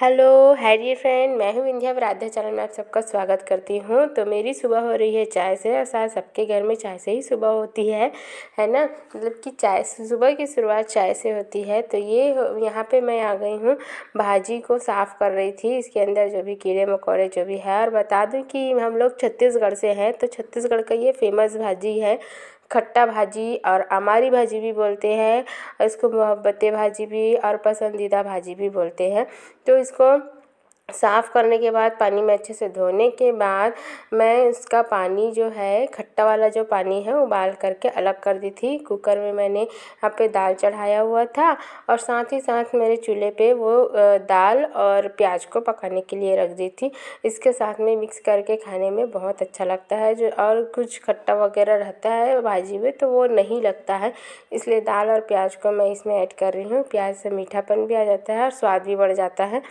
Hello Harrier friend, मैं हूँ Vindhya Radha channel में आप सबका स्वागत करती हूँ। तो मेरी सुबह हो रही है चाय से, और शायद सबके घर में चाय से ही सुबह होती है है ना? मतलब कि चाय, सुबह की शुरुआत चाय से होती है। तो ये यहाँ पे मैं आ गई हूँ, भाजी को साफ़ कर रही थी, इसके अंदर जो भी कीड़े मकोड़े जो भी है। और बता दूँ कि हम लोग छत्तीसगढ़ से हैं तो छत्तीसगढ़ का ये फ़ेमस भाजी है खट्टा भाजी और अमारी भाजी भी बोलते हैं, इसको मोहब्बते भाजी भी और पसंदीदा भाजी भी बोलते हैं। तो इसको साफ़ करने के बाद पानी में अच्छे से धोने के बाद मैं इसका पानी जो है, खट्टा वाला जो पानी है, उबाल करके अलग कर दी थी। कुकर में मैंने यहाँ पे दाल चढ़ाया हुआ था और साथ ही साथ मेरे चूल्हे पे वो दाल और प्याज को पकाने के लिए रख दी थी। इसके साथ में मिक्स करके खाने में बहुत अच्छा लगता है। जो और कुछ खट्टा वगैरह रहता है भाजी में तो वो नहीं लगता है। इसलिए दाल और प्याज को मैं इसमें ऐड कर रही हूँ। प्याज से मीठापन भी आ जाता है और स्वाद भी बढ़ जाता है।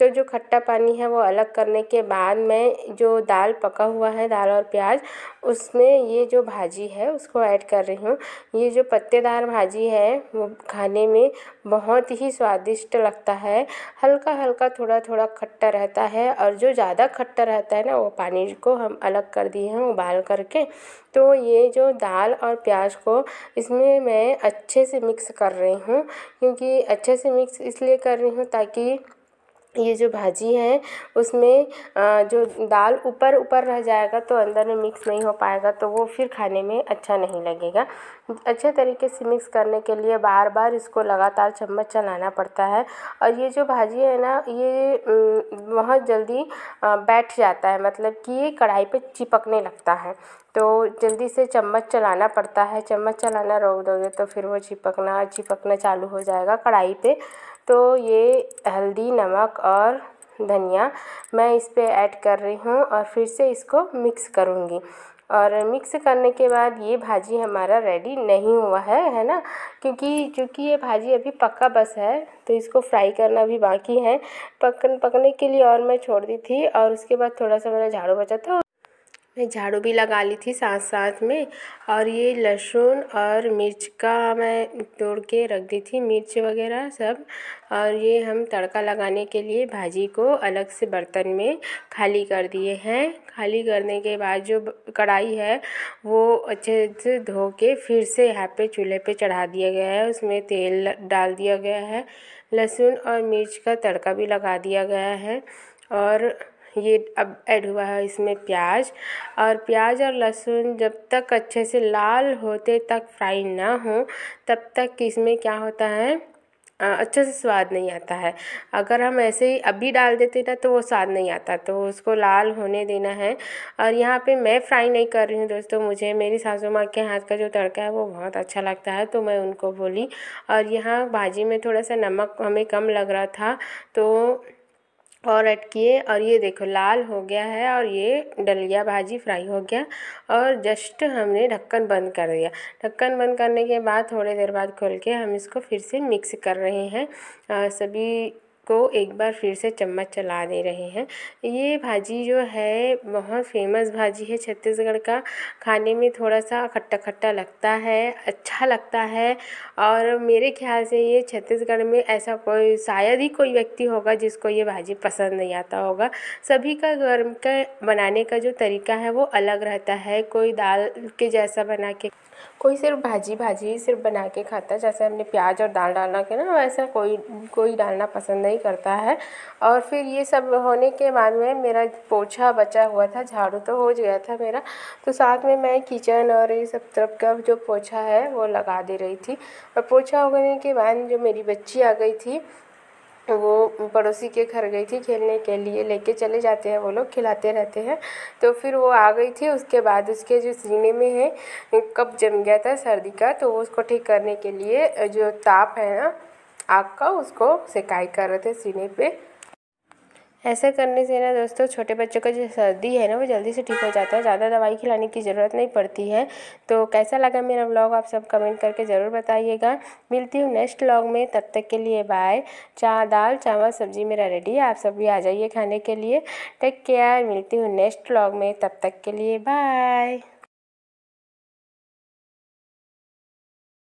तो जो खट्टा पानी है वो अलग करने के बाद मैं जो दाल पका हुआ है, दाल और प्याज, उसमें ये जो भाजी है उसको ऐड कर रही हूँ। ये जो पत्तेदार भाजी है वो खाने में बहुत ही स्वादिष्ट लगता है। हल्का हल्का थोड़ा थोड़ा खट्टा रहता है और जो ज़्यादा खट्टा रहता है ना, वो पानी को हम अलग कर दिए हैं उबाल करके। तो ये जो दाल और प्याज को इसमें मैं अच्छे से मिक्स कर रही हूँ, क्योंकि अच्छे से मिक्स इसलिए कर रही हूँ ताकि ये जो भाजी है, उसमें जो दाल ऊपर ऊपर रह जाएगा तो अंदर में मिक्स नहीं हो पाएगा तो वो फिर खाने में अच्छा नहीं लगेगा। अच्छे तरीके से मिक्स करने के लिए बार बार इसको लगातार चम्मच चलाना पड़ता है। और ये जो भाजी है ना, ये बहुत जल्दी बैठ जाता है मतलब कि ये कढ़ाई पे चिपकने लगता है। तो जल्दी से चम्मच चलाना पड़ता है, चम्मच चलाना रोक दोगे तो फिर वो चिपकना चिपकना चालू हो जाएगा कढ़ाई पे। तो ये हल्दी, नमक और धनिया मैं इस पर ऐड कर रही हूँ और फिर से इसको मिक्स करूँगी। और मिक्स करने के बाद ये भाजी हमारा रेडी नहीं हुआ है है ना? क्योंकि क्योंकि ये भाजी अभी पक्का बस है तो इसको फ्राई करना भी बाकी है। पकन पकने के लिए और मैं छोड़ दी थी और उसके बाद थोड़ा सा मेरा झाड़ू बचा था। झाड़ू भी लगा ली थी साथ साथ में और ये लहसुन और मिर्च का मैं तोड़ के रख दी थी, मिर्च वगैरह सब। और ये हम तड़का लगाने के लिए भाजी को अलग से बर्तन में खाली कर दिए हैं। खाली करने के बाद जो कढ़ाई है, वो अच्छे से धो के फिर से यहाँ पे चूल्हे पे चढ़ा दिया गया है। उसमें तेल डाल दिया गया है। लहसुन और मिर्च का तड़का भी लगा दिया गया है। और ये अब ऐड हुआ है इसमें प्याज। और प्याज और लहसुन जब तक अच्छे से लाल होते तक फ्राई ना हो, तब तक इसमें क्या होता है? अच्छे से स्वाद नहीं आता है। अगर हम ऐसे ही अभी डाल देते ना तो वो स्वाद नहीं आता। तो उसको लाल होने देना है। और यहाँ पे मैं फ्राई नहीं कर रही हूँ दोस्तों। मुझे, मेरी सासू माँ के हाथ का जो तड़का है, वो बहुत अच्छा लगता है तो मैं उनको बोली। और यहाँ भाजी में थोड़ा सा नमक हमें कम लग रहा था तो और ऐड किए और ये देखो लाल हो गया है और ये डलिया भाजी फ्राई हो गया और जस्ट हमने ढक्कन बंद कर दिया। ढक्कन बंद करने के बाद थोड़ी देर बाद खोल के हम इसको फिर से मिक्स कर रहे हैं। सभी को एक बार फिर से चम्मच चला दे रहे हैं। ये भाजी जो है, बहुत फ़ेमस भाजी है छत्तीसगढ़ का। खाने में थोड़ा सा खट्टा खट्टा लगता है अच्छा लगता है और मेरे ख्याल से ये छत्तीसगढ़ में ऐसा कोई, शायद ही कोई व्यक्ति होगा जिसको ये भाजी पसंद नहीं आता होगा। सभी का घर का बनाने का जो तरीका है वो अलग रहता है। कोई दाल के जैसा बना के कोई सिर्फ़ भाजी भाजी ही सिर्फ़ बना के खाता है। जैसे हमने प्याज और दाल डालना के ना, वैसा कोई कोई डालना पसंद नहीं करता है। और फिर ये सब होने के बाद में मेरा पोछा बचा हुआ था, झाड़ू तो हो गया था मेरा। तो साथ में मैं किचन और ये सब तरफ़ का जो पोछा है, वो लगा दे रही थी। और पोछा होने के बाद जो मेरी बच्ची आ गई थी वो पड़ोसी के घर गई थी खेलने के लिए, लेके चले जाते हैं वो लोग, खिलाते रहते हैं। तो फिर वो आ गई थी, उसके बाद उसके जो सीने में है, कब जम गया था सर्दी का तो वो उसको ठीक करने के लिए जो ताप है ना, आग का, उसको सेकाई कर रहे थे सीने पे। ऐसा करने से ना दोस्तों, छोटे बच्चों का जो सर्दी है ना, वो जल्दी से ठीक हो जाता है ज़्यादा दवाई खिलाने की ज़रूरत नहीं पड़ती है। तो कैसा लगा मेरा व्लॉग आप सब कमेंट करके ज़रूर बताइएगा। मिलती हूँ नेक्स्ट व्लॉग में। तब तक के लिए बाय चा, दाल, चावल, सब्ज़ी मेरा रेडी है। आप सब भी आ जाइए खाने के लिए। टेक केयर मिलती हूँ नेक्स्ट व्लॉग में। तब तक के लिए बाय